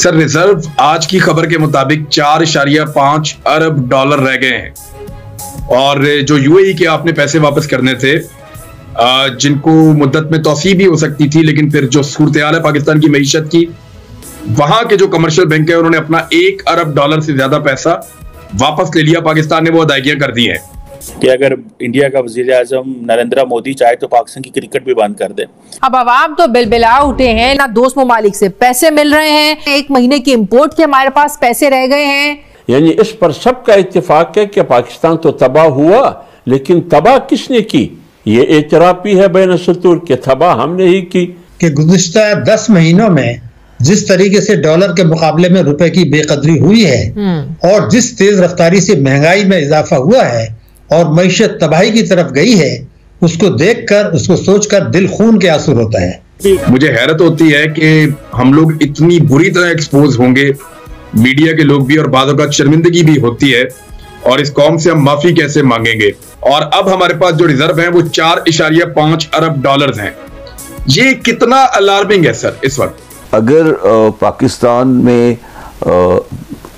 Sir reserve आज की खबर के मुताबिक चार इशारिया पाँच अरब डॉलर रह गए हैं। और जो यूएई के आपने पैसे वापस करने थे जिनको मुद्दत में तोसी भी हो सकती थी, लेकिन फिर जो सूरत है पाकिस्तान की मीशत की, वहाँ के जो कमर्शियल बैंक है, उन्होंने अपना एक अरब डॉलर से ज़्यादा पैसा वापस ले लिया। पाकिस्तान ने वो अदायगियाँ कर दी हैं। कि अगर इंडिया का वज़ीर आज़म नरेंद्र मोदी चाहे तो पाकिस्तान की क्रिकेट भी बंद कर दे। अब अवाम तो बिलबिला उठे हैं ना दोस्त ममालिक से पैसे मिल रहे हैं एक महीने की इम्पोर्ट के हमारे पास पैसे रह गए हैं। यानी इस पर सबका इतफाक है कि पाकिस्तान तो तबाह हुआ लेकिन तबाह किसने की? ये एतराफी है बैन सतूर के तबाह हमने ही की। कि गुजशत दस महीनों में जिस तरीके से डॉलर के मुकाबले में रुपए की बेकदरी हुई है हम्म। और जिस तेज रफ्तारी से महँगाई में इजाफा हुआ है और मीशत तबाही की तरफ़ गई है उसको देखकर उसको सोचकर दिल खून के आँसू होता है। मुझे हैरत होती है कि हम लोग इतनी बुरी तरह एक्सपोज होंगे मीडिया के लोग भी और बादों का शर्मिंदगी भी होती है और इस कौम से हम माफ़ी कैसे मांगेंगे? और अब हमारे पास जो रिज़र्व है वो चार इशारिया पाँच अरब डॉलर हैं। ये कितना अलार्मिंग है सर इस वक्त। अगर पाकिस्तान में आ,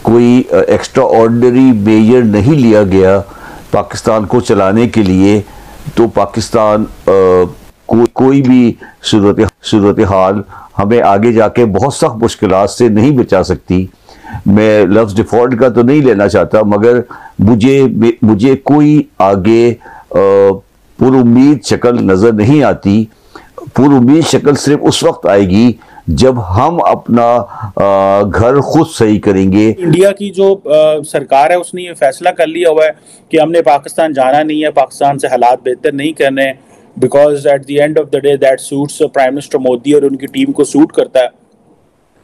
कोई एक्स्ट्रा ऑर्डनरी मेजर नहीं लिया गया पाकिस्तान को चलाने के लिए तो पाकिस्तान को, कोई भी सूरत सूरत हाल हमें आगे जाके बहुत सख्त मुश्किल से नहीं बचा सकती। मैं लफ्ज़ डिफ़ॉल्ट का तो नहीं लेना चाहता मगर मुझे मुझे कोई आगे पुरुद शक्ल नज़र नहीं आती। पुरुद शक्ल सिर्फ़ उस वक्त आएगी जब हम अपना घर खुद सही करेंगे। इंडिया की जो सरकार है उसने ये फैसला कर लिया हुआ है कि हमने पाकिस्तान जाना नहीं है पाकिस्तान से हालात बेहतर नहीं करने because at the end of the day that suits prime minister Modi और उनकी टीम को सूट करता है।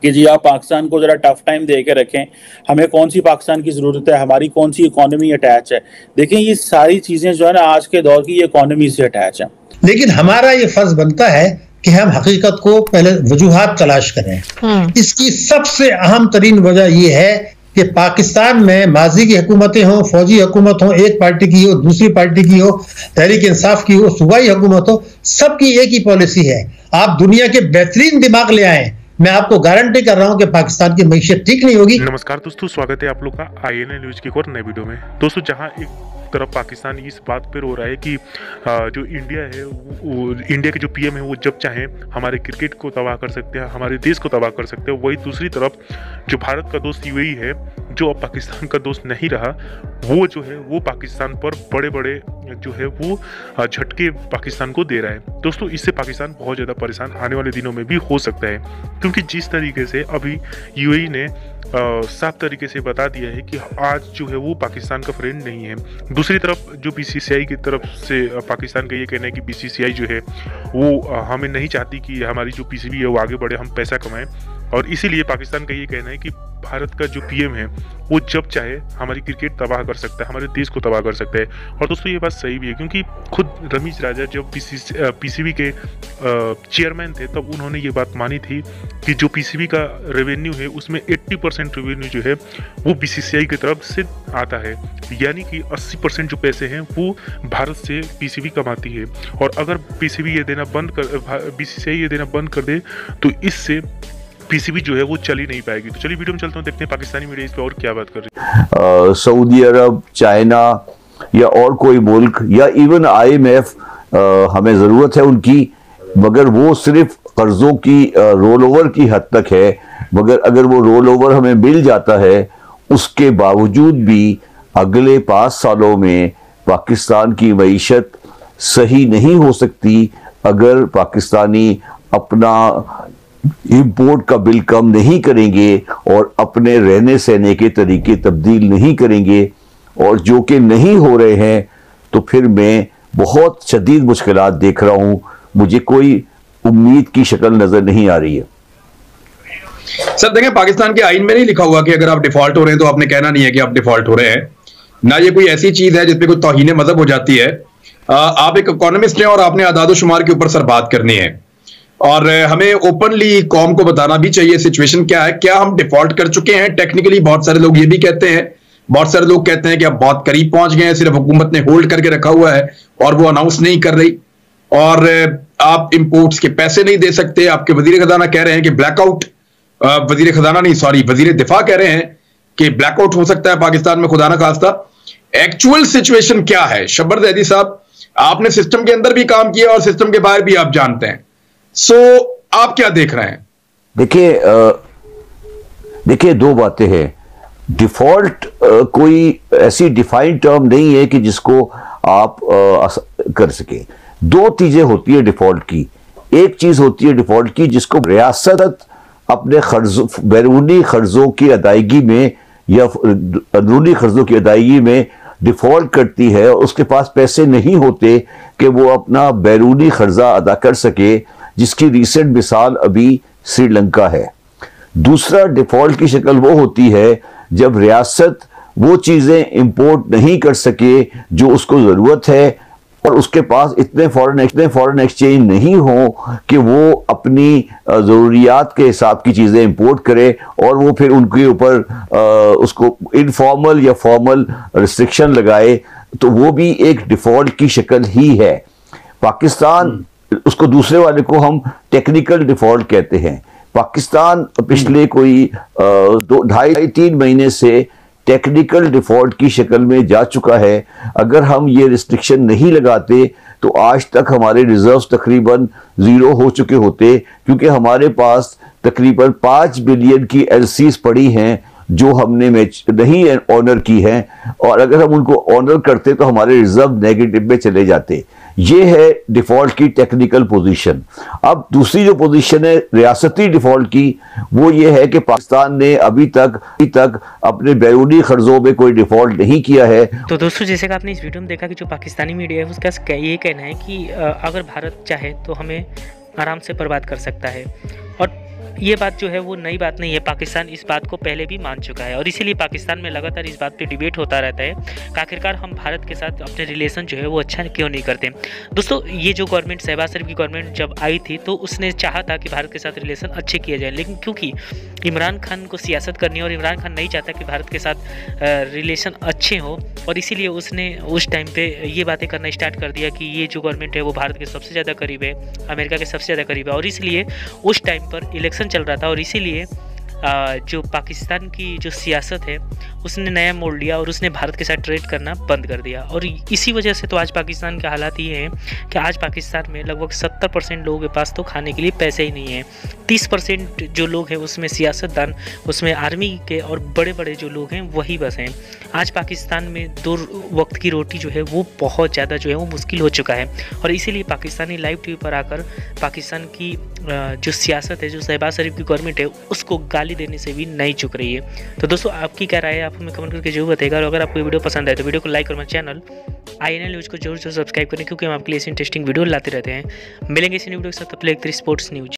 कि जी आप पाकिस्तान को ज़रा टफ टाइम दे के रखें हमें कौन सी पाकिस्तान की ज़रूरत है हमारी कौन सी इकोनॉमी अटैच है? देखें ये सारी चीज़ें जो है ना आज के दौर की इकोनॉमी से अटैच है। लेकिन हमारा ये फ़र्ज़ बनता है कि हम हकीकत को पहले वजूहत तलाश करें। हम्म। इसकी सबसे अहम तरीन वजह यह है कि पाकिस्तान में माजी की हुकूमतें हों फौजी हुकूमत हो एक पार्टी की हो दूसरी पार्टी की हो तहरीक इंसाफ की हो सूबाई हुकूमत हो सबकी एक ही पॉलिसी है। आप दुनिया के बेहतरीन दिमाग ले आए। मैं आपको गारंटी कर रहा हूँ कि पाकिस्तान की मीशत ठीक नहीं होगी। नमस्कार दोस्तों स्वागत है आप लोग का आई एन न्यूज़ की और नए वीडियो में। दोस्तों जहाँ एक तरफ़ पाकिस्तान इस बात पर रो रहा है कि जो इंडिया है, वो इंडिया के जो पीएम है, वो जब चाहे हमारे क्रिकेट को तबाह कर सकते हैं, हमारे देश को तबाह कर सकते हैं। वही दूसरी तरफ़ जो भारत का दोस्त यूएई है, जो अब पाकिस्तान का दोस्त नहीं रहा, वो जो है, वो पाकिस्तान पर बड़े बड़े जो है, वो झटके पाकिस्तान को दे रहा है। दोस्तों, इससे पाकिस्तान बहुत ज़्यादा परेशान आने वाले दिनों में भी हो सकता है, क्योंकि जिस तरीके से अभी यूएई ने साफ़ तरीके से बता दिया है कि आज जो है वो पाकिस्तान का फ्रेंड नहीं है। दूसरी तरफ़, जो बीसीसीआई की तरफ़ से पाकिस्तान का ये कहना है कि बीसीसीआई जो है, वो हमें नहीं चाहती कि हमारी जो पीसीबी है, वो आगे बढ़े, हम पैसा कमाएँ। और इसीलिए पाकिस्तान का ये कहना है कि भारत का जो पीएम है, वो जब चाहे हमारी क्रिकेट तबाह कर सकता है, हमारे देश को तबाह कर सकता है। और दोस्तों, ये बात सही भी है, क्योंकि खुद रमीश राजा जब पी पीसीबी के चेयरमैन थे, तब उन्होंने ये बात मानी थी कि जो पीसीबी का रेवेन्यू है, उसमें 80 परसेंट रेवेन्यू जो है, वो बीसीसीआई की तरफ़ से आता है। यानी कि 80 परसेंट जो पैसे हैं, वो भारत से पीसीबी कमाती है। और अगर पीसीबी ये देना बंद कर बीसीसीआई ये देना बंद कर दे तो इससे पीसीबी जो है वो चल ही नहीं पाएगी। तो चलिए वीडियो में चलते हैं, देखते हैं पाकिस्तानी मीडिया इस पर और क्या बात कर रही है। सऊदी अरब, चाइना या और कोई मुल्क या इवन आईएमएफ हमें ज़रूरत है उनकी, मगर वो सिर्फ़ कर्ज़ों की रोल ओवर की हद तक है। मगर अगर वो रोल ओवर हमें मिल जाता है, उसके बावजूद भी अगले पाँच सालों में पाकिस्तान की मीशत सही नहीं हो सकती अगर पाकिस्तानी अपना इम्पोर्ट का बिल कम नहीं करेंगे और अपने रहने सहने के तरीके तब्दील नहीं करेंगे और जो कि नहीं हो रहे हैं तो फिर मैं बहुत शदीद मुश्किल देख रहा हूँ। मुझे कोई उम्मीद की शक्ल नज़र नहीं आ रही है। सर, देखें, पाकिस्तान के आइन में नहीं लिखा हुआ कि अगर आप डिफ़ॉल्ट हो रहे हैं तो आपने कहना नहीं है कि आप डिफ़ॉल्ट हो रहे हैं। ना ये कोई ऐसी चीज़ है जिसपे कोई तोहहीन मज़हब हो जाती है। आप एक इकोनॉमिस्ट हैं और आपने आदाद शुमार के ऊपर सर बात करनी है। और हमें ओपनली कॉम को बताना भी चाहिए सिचुएशन क्या है, क्या हम डिफ़ॉल्ट कर चुके हैं? टेक्निकली बहुत सारे लोग ये भी कहते हैं, बहुत सारे लोग कहते हैं कि अब बहुत करीब पहुँच गए हैं, सिर्फ़ हुकूमत ने होल्ड करके रखा हुआ है और वो अनाउंस नहीं कर रही। और आप इंपोर्ट्स के पैसे नहीं दे सकते। आपके वज़ीर खजाना कह रहे हैं कि ब्लैकआउट वज़ीर खजाना नहीं सॉरी वज़ीर दिफा कह रहे हैं कि ब्लैकआउट हो सकता है पाकिस्तान में, खुदा ना खास्ता। एक्चुअल सिचुएशन क्या है? शब्बर जैदी साहब, आपने सिस्टम के अंदर भी काम किया और सिस्टम के बाहर भी आप जानते हैं। सो आप क्या देख रहे हैं? देखिए देखिए दो बातें हैं। डिफ़ॉल्ट कोई ऐसी डिफाइंड टर्म नहीं है कि जिसको आप आ, कर सके। दो चीज़ें होती है डिफ़ॉल्ट की। एक चीज़ होती है डिफ़ॉल्ट की जिसको रियासत अपने खर्ज बैरूनी कर्जों की अदायगी में या अंदरूनी कर्जों की अदायगी में डिफ़ॉल्ट करती है उसके पास पैसे नहीं होते कि वो अपना बैरूनी कर्जा अदा कर सके। जिसकी रिसेंट मिसाल अभी श्रीलंका है। दूसरा डिफ़ॉल्ट की शक्ल वो होती है जब रियासत वो चीज़ें इंपोर्ट नहीं कर सके जो उसको ज़रूरत है और उसके पास इतने फॉरेन इतने फॉरेन एक्सचेंज नहीं हो कि वो अपनी ज़रूरियात के हिसाब की चीज़ें इंपोर्ट करे और वो फिर उनके ऊपर उसको इनफॉर्मल या फॉर्मल रिस्ट्रिक्शन लगाए तो वो भी एक डिफ़ॉल्ट की शक्ल ही है। पाकिस्तान उसको दूसरे वाले को हम टेक्निकल डिफ़ॉल्ट कहते हैं। पाकिस्तान पिछले कोई दो ढाई तीन महीने से टेक्निकल डिफ़ॉल्ट की शक्ल में जा चुका है। अगर हम ये रिस्ट्रिक्शन नहीं लगाते तो आज तक हमारे रिजर्व्स तकरीबन ज़ीरो हो चुके होते क्योंकि हमारे पास तकरीबन पाँच बिलियन की एल पड़ी हैं जो हमने मैच नहीं ऑनर की हैं। और अगर हम उनको ऑनर करते तो हमारे रिज़र्व नेगेटिव में चले जाते। ये है डिफ़ॉल्ट की टेक्निकल पोजीशन अब दूसरी जो पोजीशन है, रियासती डिफ़ॉल्ट की, वो ये है कि पाकिस्तान ने अभी तक अभी तक अपने बैरूनी कर्जों में कोई डिफ़ॉल्ट नहीं किया है। तो दोस्तों, जैसे कि आपने इस वीडियो में देखा कि जो पाकिस्तानी मीडिया है, उसका ये कहना है कि अगर भारत चाहे तो हमें आराम से बर्बाद कर सकता है। और ये बात जो है वो नई बात नहीं है। पाकिस्तान इस बात को पहले भी मान चुका है और इसीलिए पाकिस्तान में लगातार इस बात पे डिबेट होता रहता है आखिरकार हम भारत के साथ अपने रिलेशन जो है वो अच्छा क्यों नहीं करते? दोस्तों, ये जो गवर्नमेंट शहबाज शरीफ की गवर्नमेंट जब आई थी तो उसने चाहा था कि भारत के साथ रिलेशन अच्छे किए जाए, लेकिन क्योंकि इमरान खान को सियासत करनी और इमरान खान नहीं चाहता कि भारत के साथ रिलेशन अच्छे हो और इसीलिए उसने उस टाइम पे ये बातें करना स्टार्ट कर दिया कि ये जो गवर्नमेंट है वो भारत के सबसे ज़्यादा करीब है, अमेरिका के सबसे ज़्यादा करीब है और इसलिए उस टाइम पर इलेक्शन चल रहा था और इसीलिए जो पाकिस्तान की जो सियासत है, उसने नया मोड़ लिया और उसने भारत के साथ ट्रेड करना बंद कर दिया। और इसी वजह से तो आज पाकिस्तान के हालात ये हैं कि आज पाकिस्तान में लगभग 70 परसेंट लोगों के पास तो खाने के लिए पैसे ही नहीं हैं। 30 परसेंट जो लोग हैं, उसमें सियासतदान, उसमें आर्मी के और बड़े बड़े जो लोग हैं, वही बस हैं। आज पाकिस्तान में दो वक्त की रोटी जो है, वो बहुत ज़्यादा जो है, वो मुश्किल हो चुका है। और इसीलिए पाकिस्तानी लाइव टीवी पर आकर पाकिस्तान की जो सियासत है, जो शहबाज शरीफ की गवर्नमेंट है, उसको गाली देने से भी नहीं चुक रही है। तो दोस्तों, आपकी क्या राय है? आप हमें कमेंट करके ज़रूर बताएगा और अगर आपको वीडियो पसंद आए तो वीडियो को लाइक और मेरे चैनल आई एन न्यूज़ को ज़रूर ज़रूर सब्सक्राइब करें, क्योंकि हम आपके लिए इंटरेस्टिंग वीडियो लाते रहते हैं। मिलेंगे इसी वीडियो के साथ अपने स्पोर्ट्स न्यूज़